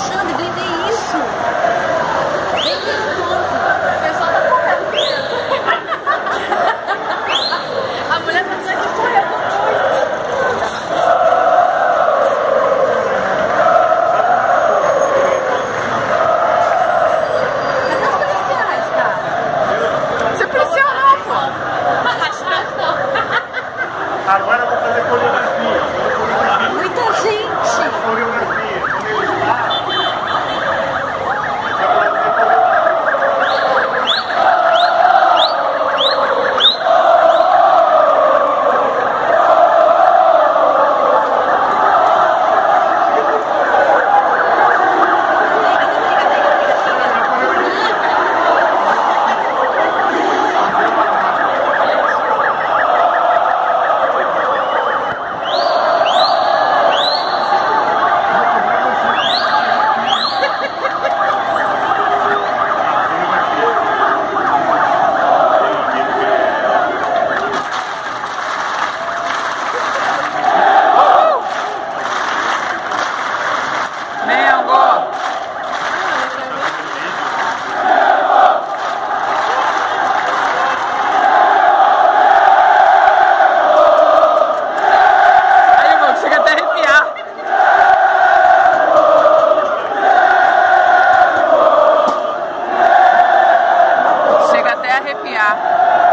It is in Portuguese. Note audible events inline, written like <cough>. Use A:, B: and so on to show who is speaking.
A: achando e viver isso. Viver um ponto. O pessoal tá correndo. <laughs> A mulher tá dizendo que correu Cadê os policiais, cara?
B: Você pressionou, pô. Agora
C: arrepiar.